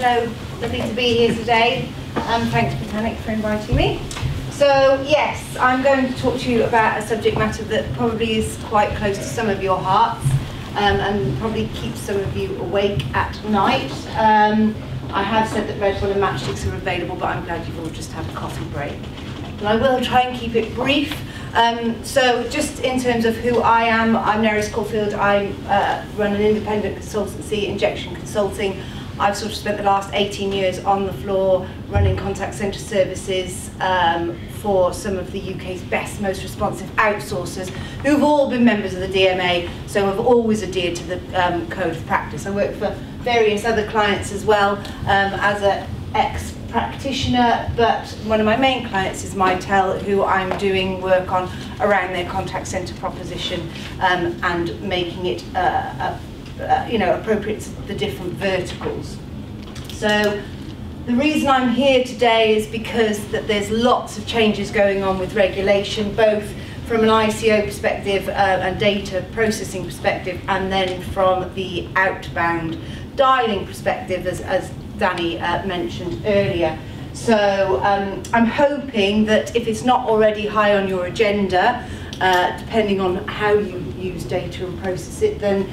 Hello, lovely to be here today. Um, thanks Britannic for inviting me. So yes, I'm going to talk to you about a subject matter that probably is quite close to some of your hearts um, and probably keeps some of you awake at night. Um, I have said that Red Bull and matchsticks are available, but I'm glad you've all just had a coffee break. But I will try and keep it brief. Um, so just in terms of who I am, I'm Nerys Corfield. I uh, run an independent consultancy, Injection Consulting. I've sort of spent the last 18 years on the floor running contact centre services um, for some of the UK's best, most responsive outsourcers who've all been members of the DMA, so have always adhered to the um, code of practice. I work for various other clients as well um, as an ex-practitioner, but one of my main clients is Mitel, who I'm doing work on around their contact centre proposition um, and making it uh, a uh, you know, appropriate to the different verticals. So the reason I'm here today is because that there's lots of changes going on with regulation, both from an ICO perspective uh, and data processing perspective, and then from the outbound dialing perspective, as, as Danny uh, mentioned earlier. So um, I'm hoping that if it's not already high on your agenda, uh, depending on how you use data and process it, then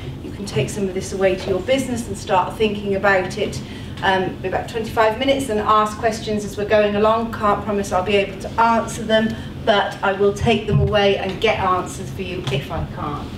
can take some of this away to your business and start thinking about it. Um, about 25 minutes and ask questions as we're going along. Can't promise I'll be able to answer them, but I will take them away and get answers for you if I can't.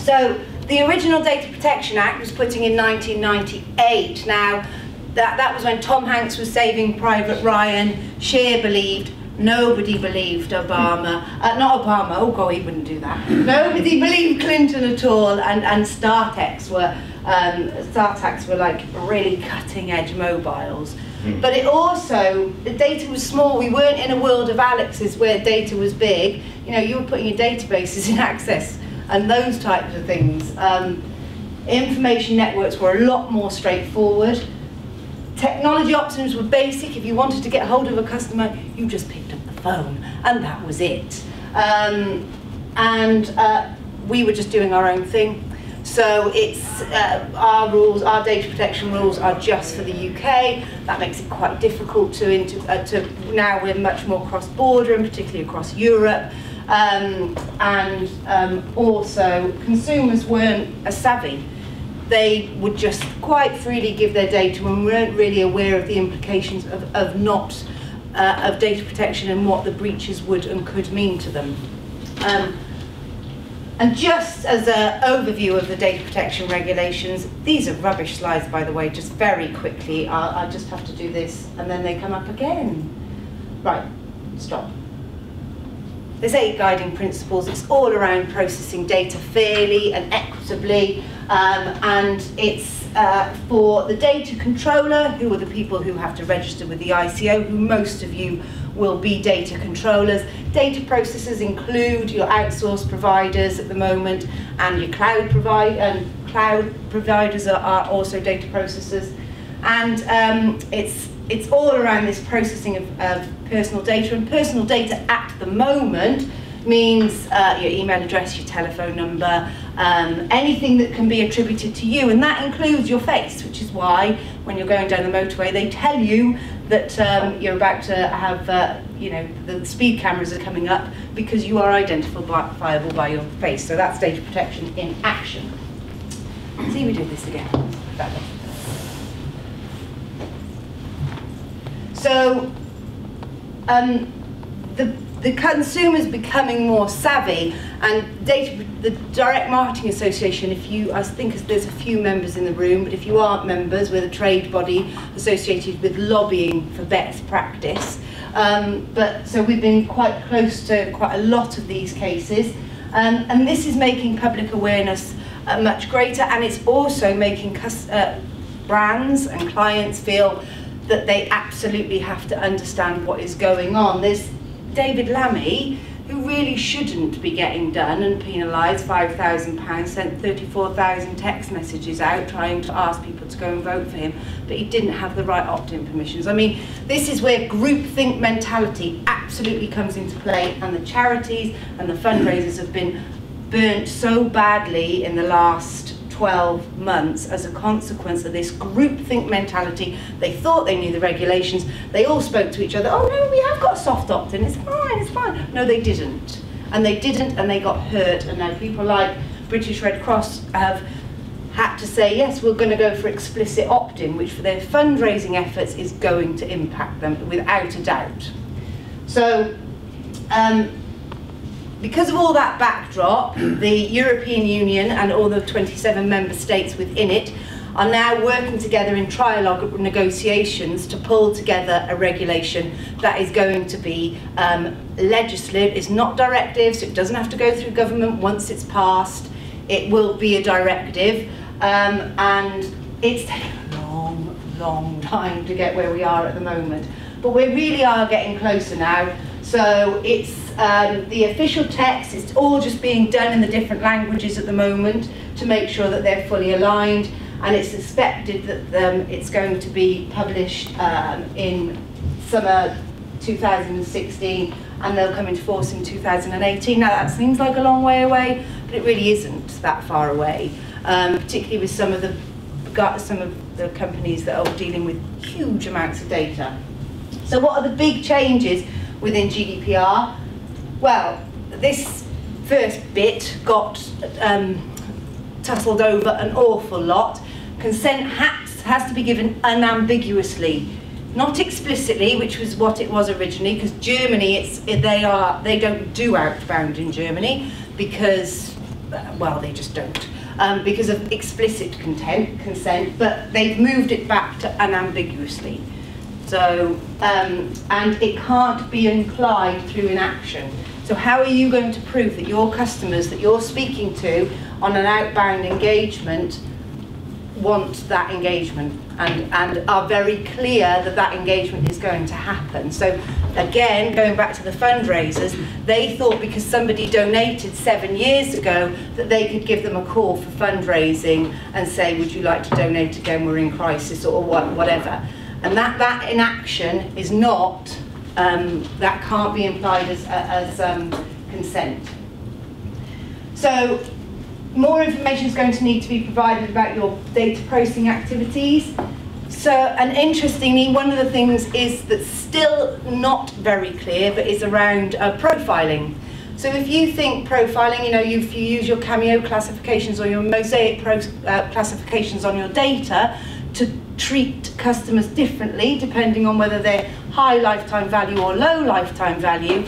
So the original Data Protection Act was putting in 1998. Now, that, that was when Tom Hanks was saving Private Ryan. Scheer believed Nobody believed Obama, uh, not Obama, oh God, he wouldn't do that. Nobody believed Clinton at all, and, and StarTACs were, um, StarTACs were like really cutting edge mobiles. Mm. But it also, the data was small, we weren't in a world of Alexes where data was big. You know, you were putting your databases in access and those types of things. Um, information networks were a lot more straightforward. Technology options were basic. If you wanted to get hold of a customer, you just picked phone, and that was it. Um, and uh, we were just doing our own thing. So it's uh, our rules, our data protection rules are just for the UK. That makes it quite difficult to, uh, to now we're much more cross-border and particularly across Europe. Um, and um, also consumers weren't as savvy they would just quite freely give their data and weren't really aware of the implications of, of not uh, of data protection and what the breaches would and could mean to them. Um, and just as an overview of the data protection regulations, these are rubbish slides, by the way, just very quickly. I'll, i just have to do this, and then they come up again. Right, stop. There's eight guiding principles. It's all around processing data fairly and equitably, um, and it's uh, for the data controller, who are the people who have to register with the ICO, who most of you will be data controllers. Data processors include your outsourced providers at the moment, and your cloud and cloud providers are, are also data processors. And um, it's it's all around this processing of, of personal data, and personal data at the moment means uh, your email address, your telephone number, um, anything that can be attributed to you, and that includes your face, which is why when you're going down the motorway, they tell you that um, you're about to have, uh, you know, the speed cameras are coming up because you are identifiable by your face. So that's data protection in action. See, we do this again. So, um, the the consumer is becoming more savvy and data, the Direct Marketing Association, if you, I think there's a few members in the room, but if you aren't members, we're a trade body associated with lobbying for best practice. Um, but so we've been quite close to quite a lot of these cases. Um, and this is making public awareness uh, much greater and it's also making uh, brands and clients feel that they absolutely have to understand what is going on. There's David Lammy, who really shouldn't be getting done and penalised £5,000, sent 34,000 text messages out trying to ask people to go and vote for him, but he didn't have the right opt-in permissions. I mean, this is where groupthink mentality absolutely comes into play, and the charities and the fundraisers have been burnt so badly in the last 12 months as a consequence of this groupthink mentality. They thought they knew the regulations. They all spoke to each other. Oh no, we have got soft opt-in. It's fine. It's fine. No, they didn't, and they didn't, and they got hurt. And now people like British Red Cross have had to say, yes, we're going to go for explicit opt-in, which for their fundraising efforts is going to impact them without a doubt. So, um, because of all that backdrop, the European Union and all the 27 member states within it are now working together in trialogue negotiations to pull together a regulation that is going to be um, legislative. It's not directive, so it doesn't have to go through government once it's passed. It will be a directive. Um, and it's taken a long, long time to get where we are at the moment. But we really are getting closer now. So it's um, the official text, it's all just being done in the different languages at the moment to make sure that they're fully aligned. And it's expected that um, it's going to be published um, in summer 2016 and they'll come into force in 2018. Now that seems like a long way away, but it really isn't that far away um, particularly with some of the some of the companies that are dealing with huge amounts of data. So what are the big changes within GDPR? Well, this first bit got um, tussled over an awful lot. Consent has, has to be given unambiguously, not explicitly, which was what it was originally, because Germany, it's, they, are, they don't do outbound in Germany because, well, they just don't um, because of explicit content, consent, but they've moved it back to unambiguously. So, um, and it can't be implied through inaction. So how are you going to prove that your customers that you're speaking to on an outbound engagement want that engagement and, and are very clear that that engagement is going to happen. So again, going back to the fundraisers, they thought because somebody donated seven years ago that they could give them a call for fundraising and say, would you like to donate again, we're in crisis or what, whatever. And that, that inaction is not, um, that can't be implied as, as um, consent. So more information is going to need to be provided about your data processing activities. So, and interestingly, one of the things is that's still not very clear, but is around uh, profiling. So if you think profiling, you know, if you use your Cameo classifications or your Mosaic uh, classifications on your data treat customers differently, depending on whether they're high lifetime value or low lifetime value,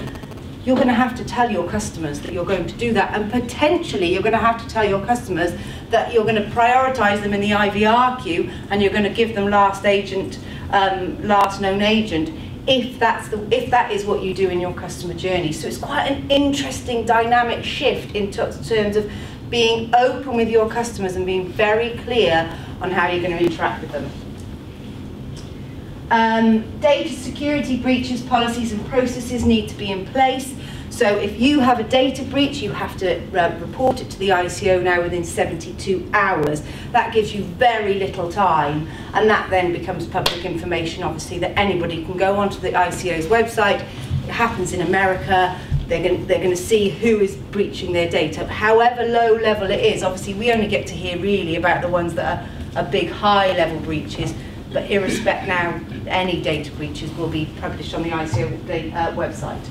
you're going to have to tell your customers that you're going to do that. And potentially you're going to have to tell your customers that you're going to prioritize them in the IVR queue and you're going to give them last agent um, last known agent if that's the if that is what you do in your customer journey. So it's quite an interesting dynamic shift in terms of being open with your customers and being very clear on how you're going to interact with them um, data security breaches, policies and processes need to be in place. So if you have a data breach, you have to uh, report it to the ICO now within 72 hours. That gives you very little time, and that then becomes public information, obviously, that anybody can go onto the ICO's website. It happens in America. They're going, they're going to see who is breaching their data. However low level it is, obviously we only get to hear really about the ones that are, are big high level breaches, but irrespective now, any data breaches will be published on the ICO uh, website.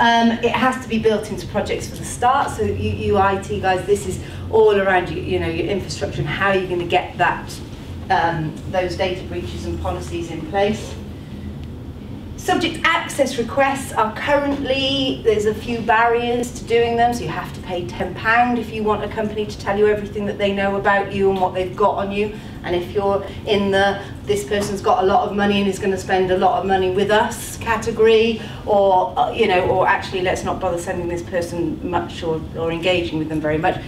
Um, it has to be built into projects for the start. So you, you IT guys, this is all around you, you know, your infrastructure and how you're going to get that um, those data breaches and policies in place. Subject access requests are currently, there's a few barriers to doing them, so you have to pay £10 if you want a company to tell you everything that they know about you and what they've got on you. And if you're in the, this person's got a lot of money and is going to spend a lot of money with us category, or, uh, you know, or actually let's not bother sending this person much or, or engaging with them very much,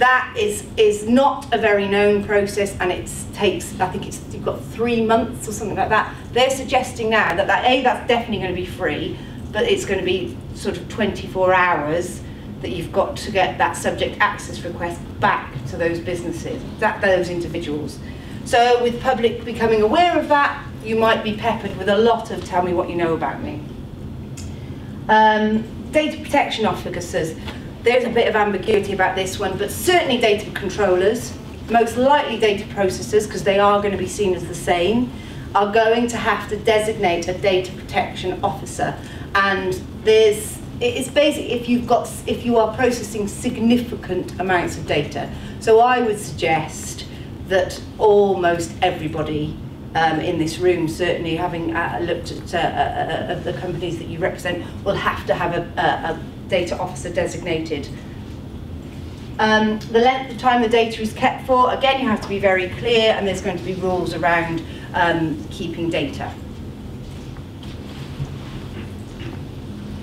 that is is not a very known process and it takes I think it's you've got three months or something like that. They're suggesting now that that a that's definitely going to be free, but it's going to be sort of 24 hours that you've got to get that subject access request back to those businesses, that those individuals. So with public becoming aware of that, you might be peppered with a lot of tell me what you know about me. Um, data protection officers there's a bit of ambiguity about this one, but certainly data controllers, most likely data processors, because they are going to be seen as the same, are going to have to designate a data protection officer. And there's, it's basically if you've got, if you are processing significant amounts of data. So I would suggest that almost everybody um, in this room, certainly having uh, looked at uh, uh, uh, the companies that you represent, will have to have a, a, a data officer designated. Um, the length of time the data is kept for, again, you have to be very clear, and there's going to be rules around um, keeping data.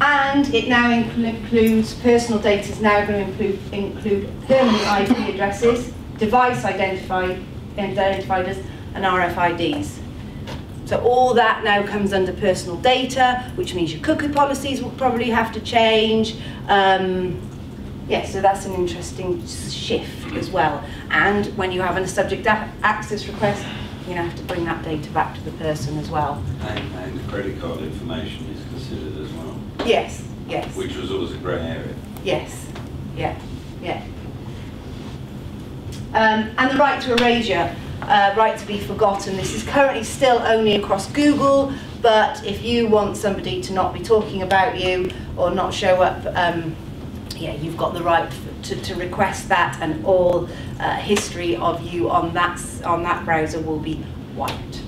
And it now includes, personal data is now going to include, include permanent IP addresses, device identified, identifiers, and RFIDs. So all that now comes under personal data, which means your cookie policies will probably have to change. Um, yeah, so that's an interesting shift as well. And when you have a subject access request, you have to bring that data back to the person as well. And, and the credit card information is considered as well. Yes, yes. Which was always a grey area. Yes, yeah, yeah. Um, and the right to erasure uh, right to be forgotten. This is currently still only across Google, but if you want somebody to not be talking about you or not show up, um, yeah, you've got the right to, to request that and all uh, history of you on that, on that browser will be wiped.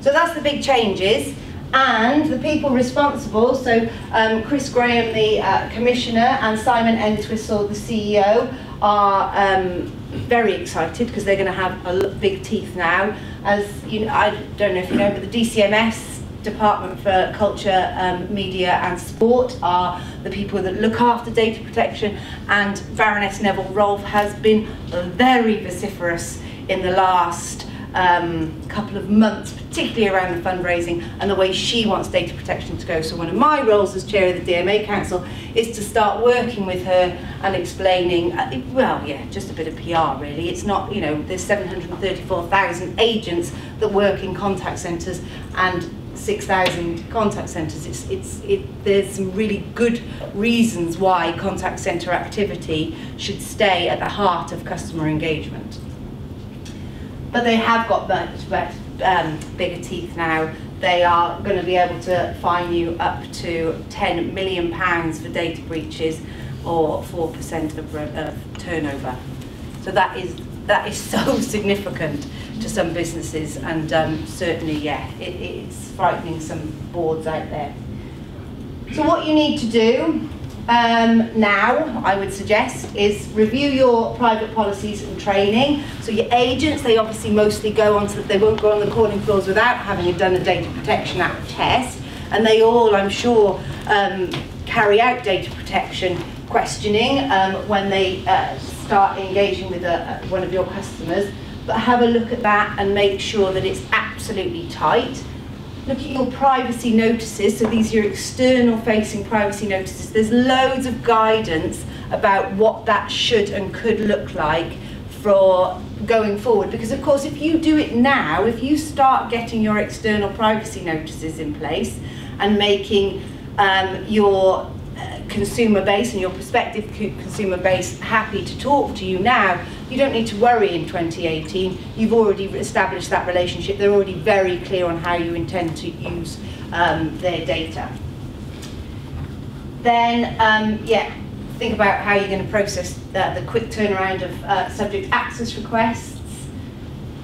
So that's the big changes and the people responsible, so um, Chris Graham, the uh, Commissioner, and Simon Entwistle, the CEO, are um, very excited because they're going to have a big teeth now. As you know, I don't know if you know, but the DCMS Department for Culture, um, Media and Sport are the people that look after data protection and Baroness Neville Rolfe has been very vociferous in the last um, couple of months, particularly around the fundraising and the way she wants data protection to go. So one of my roles as chair of the DMA Council is to start working with her and explaining, uh, well, yeah, just a bit of PR really. It's not, you know, there's 734,000 agents that work in contact centres and 6,000 contact centres. It's, it's, it, there's some really good reasons why contact centre activity should stay at the heart of customer engagement but they have got much, much um, bigger teeth now. They are going to be able to fine you up to 10 million pounds for data breaches or 4% of, of turnover. So that is that is so significant to some businesses and um, certainly yeah it, it's frightening some boards out there. So what you need to do um, now, I would suggest, is review your private policies and training. So your agents, they obviously mostly go on to, they won't go on the calling floors without having done a Data Protection Act test. And they all, I'm sure, um, carry out data protection questioning um, when they uh, start engaging with a, one of your customers. But have a look at that and make sure that it's absolutely tight look at your privacy notices, so these are your external facing privacy notices. There's loads of guidance about what that should and could look like for going forward. Because of course, if you do it now, if you start getting your external privacy notices in place and making um, your uh, consumer base and your prospective consumer base happy to talk to you now, you don't need to worry in 2018. You've already established that relationship. They're already very clear on how you intend to use um, their data. Then, um, yeah, think about how you're going to process the, quick turnaround of uh, subject access requests,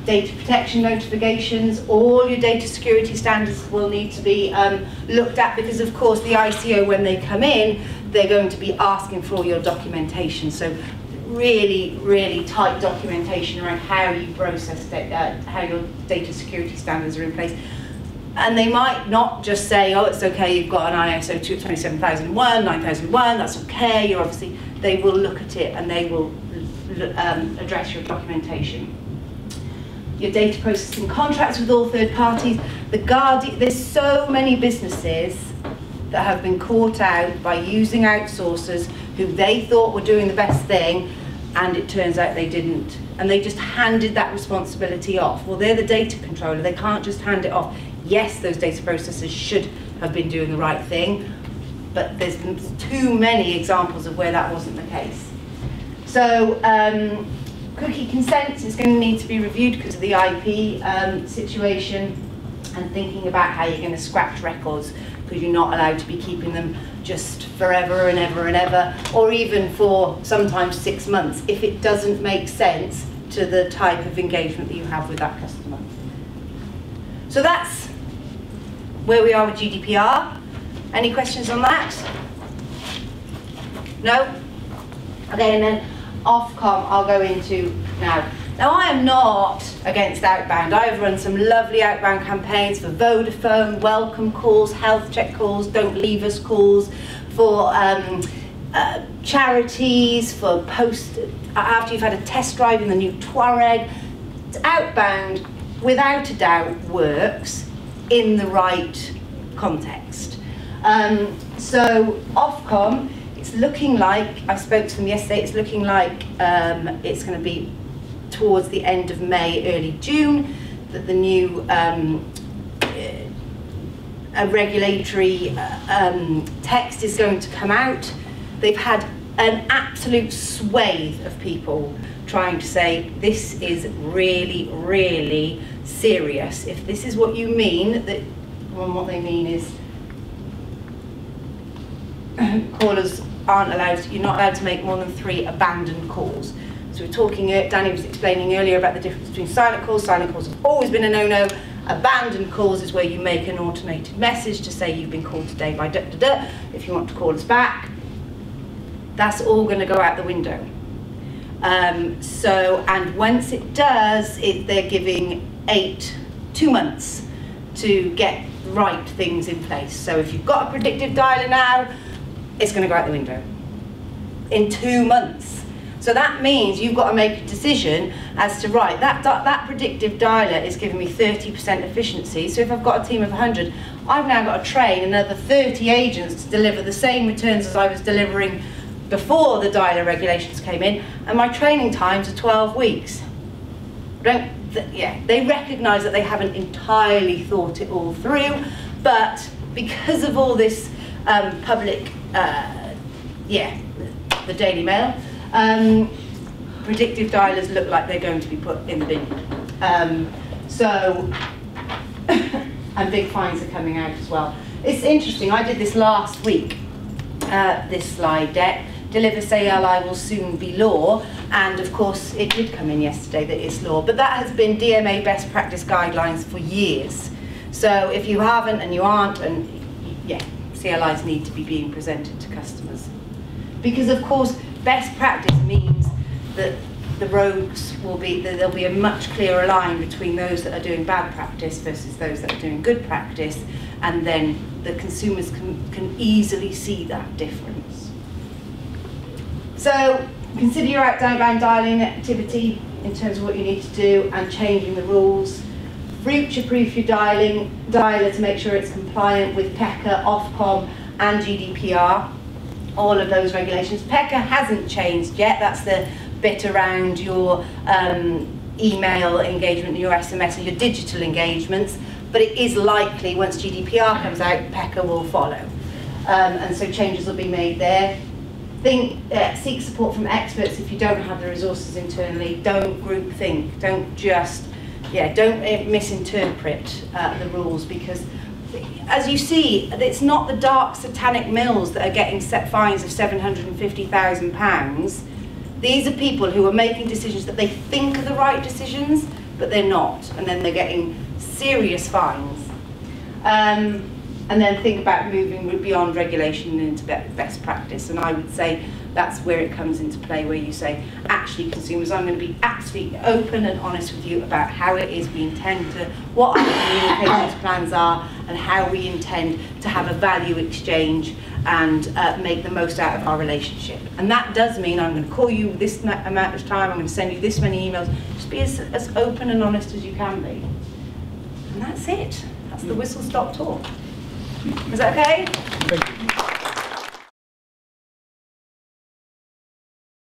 data protection notifications, all your data security standards will need to be um, looked at because of course the ICO when they come in, they're going to be asking for all your documentation. So really, really tight documentation around how you process data, uh, how your data security standards are in place. And they might not just say, oh, it's okay, you've got an ISO 27001, 9001, that's okay. You're obviously, they will look at it and they will um, address your documentation. Your data processing contracts with all third parties. The Guardian, there's so many businesses that have been caught out by using outsourcers who they thought were doing the best thing and it turns out they didn't. And they just handed that responsibility off. Well, they're the data controller, they can't just hand it off. Yes, those data processors should have been doing the right thing, but there's too many examples of where that wasn't the case. So um, cookie consent is going to need to be reviewed because of the IP um, situation and thinking about how you're going to scratch records because you're not allowed to be keeping them just forever and ever and ever, or even for sometimes six months, if it doesn't make sense to the type of engagement that you have with that customer. So that's where we are with GDPR. Any questions on that? No? Okay, and then Ofcom I'll go into now. Now I am not against outbound. I have run some lovely outbound campaigns for Vodafone, welcome calls, health check calls, don't leave us calls, for um, uh, charities, for post, after you've had a test drive in the new Touareg. Outbound, without a doubt, works in the right context. Um, so Ofcom, it's looking like, I spoke to them yesterday, it's looking like um, it's going to be towards the end of May, early June, that the new um, a regulatory uh, um, text is going to come out. They've had an absolute swathe of people trying to say this is really, really serious. If this is what you mean, that well, what they mean is callers aren't allowed, you're not allowed to make more than three abandoned calls. So we're talking, uh, Danny was explaining earlier about the difference between silent calls. Silent calls have always been a no-no. Abandoned calls is where you make an automated message to say you've been called today by da da da. If you want to call us back, that's all going to go out the window. Um, so, and once it does, it, they're giving eight, two months to get right things in place. So if you've got a predictive dialer now, it's going to go out the window in two months. So that means you've got to make a decision as to, right, that, that predictive dialer is giving me 30% efficiency. So if I've got a team of 100, I've now got to train another 30 agents to deliver the same returns as I was delivering before the dialer regulations came in, and my training times are 12 weeks. Don't, th yeah, they recognise that they haven't entirely thought it all through, but because of all this um, public, uh, yeah, the Daily Mail, um, predictive dialers look like they're going to be put in the bin. Um, so, and big fines are coming out as well. It's interesting, I did this last week, uh, this slide deck. Deliver CLI will soon be law, and of course it did come in yesterday that it's law, but that has been DMA best practice guidelines for years. So if you haven't and you aren't, and yeah, CLIs need to be being presented to customers. Because of course, best practice means that the roads will be, there'll be a much clearer line between those that are doing bad practice versus those that are doing good practice, and then the consumers can, can easily see that difference. So consider your outbound dialing activity in terms of what you need to do and changing the rules. Future-proof your dialing dialer to make sure it's compliant with PECR, Ofcom and GDPR all of those regulations. PECR hasn't changed yet. That's the bit around your um, email engagement, your SMS and your digital engagements. But it is likely once GDPR comes out, PECR will follow. Um, and so changes will be made there. Think, uh, seek support from experts if you don't have the resources internally. Don't group think. Don't just, yeah, don't uh, misinterpret uh, the rules because as you see, it's not the dark satanic mills that are getting set fines of £750,000. These are people who are making decisions that they think are the right decisions, but they're not, and then they're getting serious fines. Um, and then think about moving beyond regulation into best practice. And I would say that's where it comes into play, where you say, actually, consumers, I'm going to be absolutely open and honest with you about how it is we intend to, what our communications plans are, and how we intend to have a value exchange and uh, make the most out of our relationship. And that does mean I'm going to call you this amount of time, I'm going to send you this many emails. Just be as, as open and honest as you can be. And that's it. That's the whistle stop talk. Is that okay?